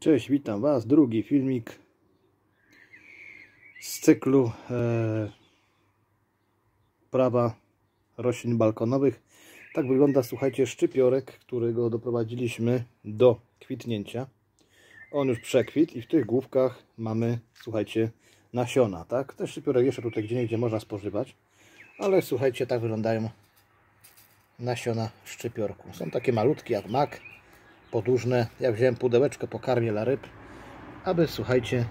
Cześć, witam Was. Drugi filmik z cyklu e, prawa roślin balkonowych. Tak wygląda, słuchajcie, szczypiorek, którego doprowadziliśmy do kwitnięcia. On już przekwitł i w tych główkach mamy, słuchajcie, nasiona, tak? Ten szczypiorek jeszcze tutaj gdzie gdzie można spożywać, ale słuchajcie, tak wyglądają nasiona szczypiorku. Są takie malutkie jak mak, podłużne. Ja wziąłem pudełeczko po karmie dla ryb, aby słuchajcie,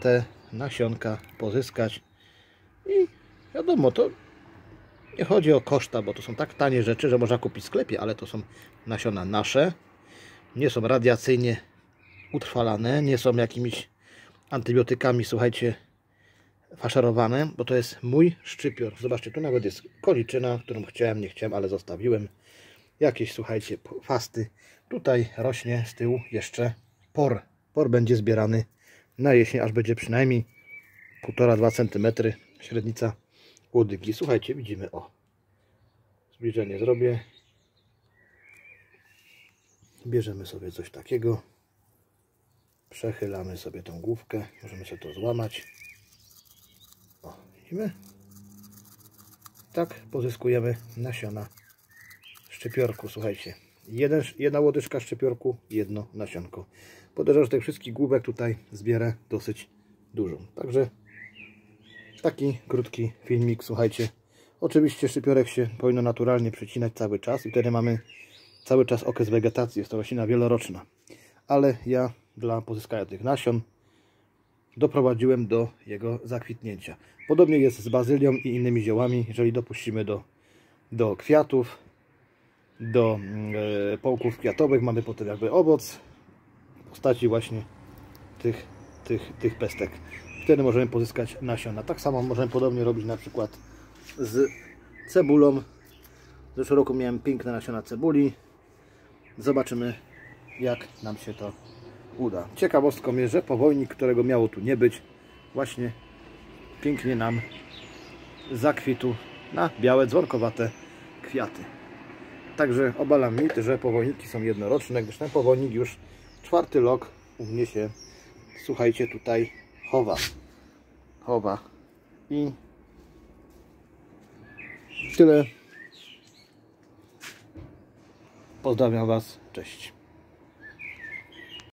te nasionka pozyskać. I wiadomo, to nie chodzi o koszta, bo to są tak tanie rzeczy, że można kupić w sklepie, ale to są nasiona nasze. Nie są radiacyjnie utrwalane, nie są jakimiś antybiotykami, słuchajcie, faszerowane, bo to jest mój szczypior. Zobaczcie, tu nawet jest koliczyna, którą chciałem, nie chciałem, ale zostawiłem. Jakieś, słuchajcie, fasty. Tutaj rośnie z tyłu jeszcze por. Por będzie zbierany na jesień, aż będzie przynajmniej 1,5-2 cm średnica łodygi. Słuchajcie, widzimy, o, zbliżenie zrobię. Bierzemy sobie coś takiego. Przechylamy sobie tą główkę. Możemy sobie to złamać. O, widzimy? Tak pozyskujemy nasiona szczypiorku, słuchajcie. Jeden, jedna łodyżka szczypiorku, jedno nasionko. Podejrzewam, że tych wszystkich główek tutaj zbierę dosyć dużo. Także taki krótki filmik, słuchajcie. Oczywiście szczypiorek się powinno naturalnie przecinać cały czas i wtedy mamy cały czas okres wegetacji. Jest to roślina wieloroczna. Ale ja dla pozyskania tych nasion doprowadziłem do jego zakwitnięcia. Podobnie jest z bazylią i innymi ziołami. Jeżeli dopuścimy do, do kwiatów, do e, połków kwiatowych mamy potem jakby owoc w postaci właśnie tych, tych, tych pestek. Wtedy możemy pozyskać nasiona. Tak samo możemy podobnie robić na przykład z cebulą. W zeszłym roku miałem piękne nasiona cebuli. Zobaczymy jak nam się to uda. Ciekawostką jest, że powojnik, którego miało tu nie być, właśnie pięknie nam zakwitł na białe, dzwonkowate kwiaty. Także obalam mit, że powolniki są jednoroczne, gdyż ten powolnik już czwarty lok u mnie się, słuchajcie, tutaj chowa. Chowa. I tyle. Pozdrawiam Was. Cześć.